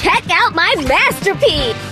Check out my masterpiece!